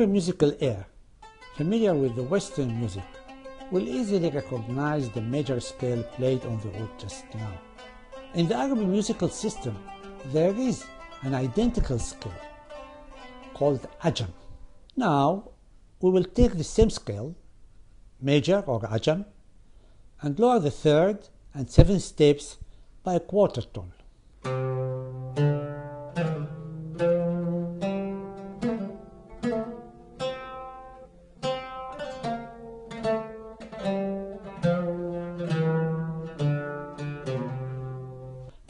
Every musical ear familiar with the Western music will easily recognize the major scale played on the oud just now. In the Arabic musical system, there is an identical scale called ajam. Now, we will take the same scale, major or ajam, and lower the third and seventh steps by a quarter tone.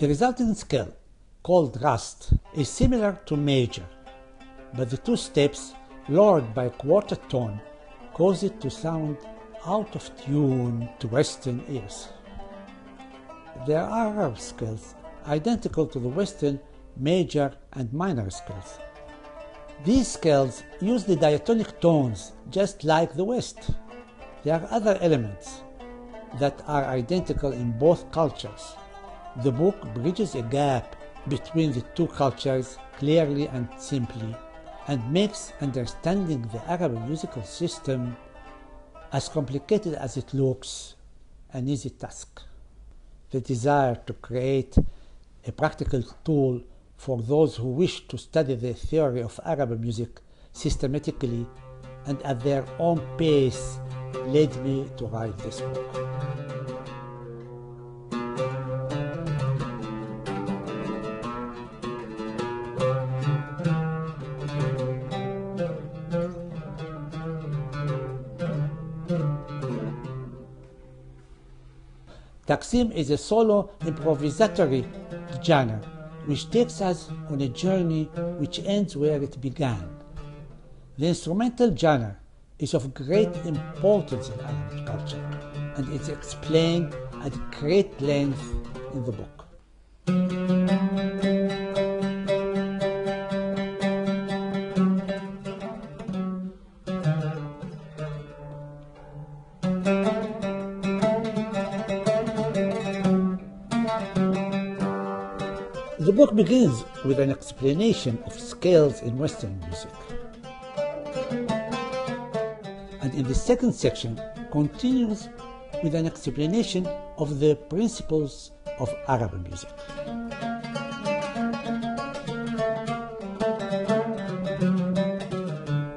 The resulting scale, called rast, is similar to major, but the two steps, lowered by a quarter tone, cause it to sound out of tune to Western ears. There are Arab scales identical to the Western major and minor scales. These scales use the diatonic tones just like the West. There are other elements that are identical in both cultures. The book bridges a gap between the two cultures clearly and simply and makes understanding the Arab musical system as complicated as it looks an easy task. The desire to create a practical tool for those who wish to study the theory of Arab music systematically and at their own pace led me to write this book. Taksim is a solo improvisatory genre which takes us on a journey which ends where it began. The instrumental genre is of great importance in Arabic culture and is explained at great length in the book. The book begins with an explanation of scales in Western music. And in the second section continues with an explanation of the principles of Arab music.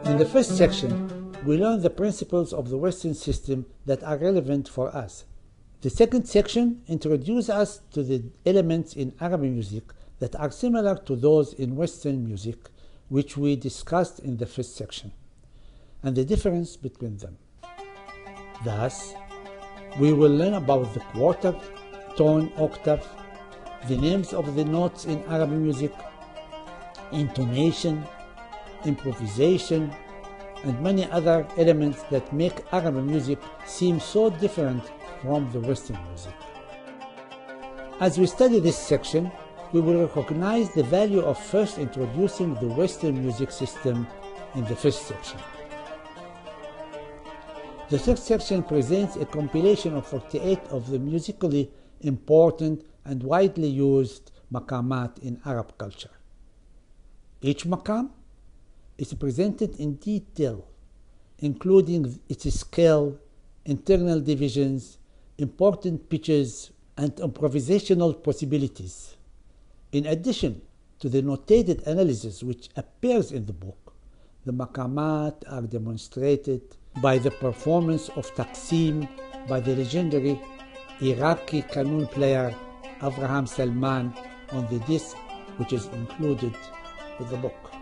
In the first section, we learn the principles of the Western system that are relevant for us. The second section introduces us to the elements in Arabic music that are similar to those in Western music, which we discussed in the first section, and the difference between them. Thus, we will learn about the quarter, tone, octave, the names of the notes in Arabic music, intonation, improvisation, and many other elements that make Arabic music seem so different from the Western music. As we study this section, we will recognize the value of first introducing the Western music system in the first section. The third section presents a compilation of 48 of the musically important and widely used maqamat in Arab culture. Each maqam is presented in detail, including its scale, internal divisions, important pitches, and improvisational possibilities. In addition to the notated analysis which appears in the book, the maqamat are demonstrated by the performance of Taksim by the legendary Iraqi qanun player Avraham Salman on the disc which is included with the book.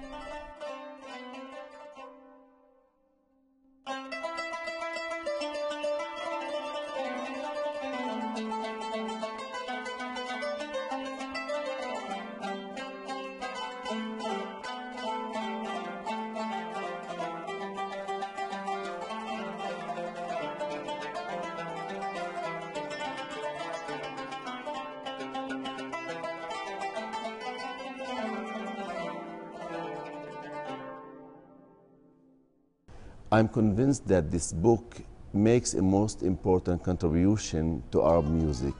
I'm convinced that this book makes a most important contribution to Arab music.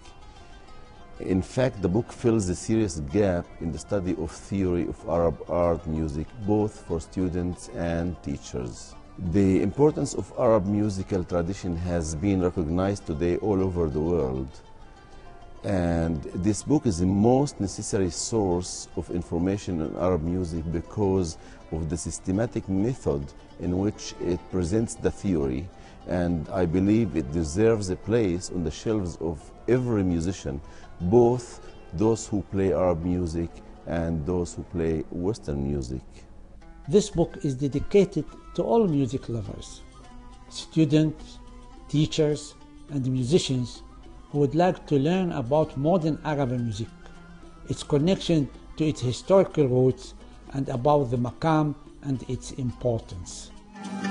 In fact, the book fills a serious gap in the study of theory of Arab art music, both for students and teachers. The importance of Arab musical tradition has been recognized today all over the world. And this book is the most necessary source of information on Arab music because of the systematic method in which it presents the theory. And I believe it deserves a place on the shelves of every musician, both those who play Arab music and those who play Western music. This book is dedicated to all music lovers, students, teachers, and musicians who would like to learn about modern Arab music, its connection to its historical roots, and about the maqam and its importance. Thank you.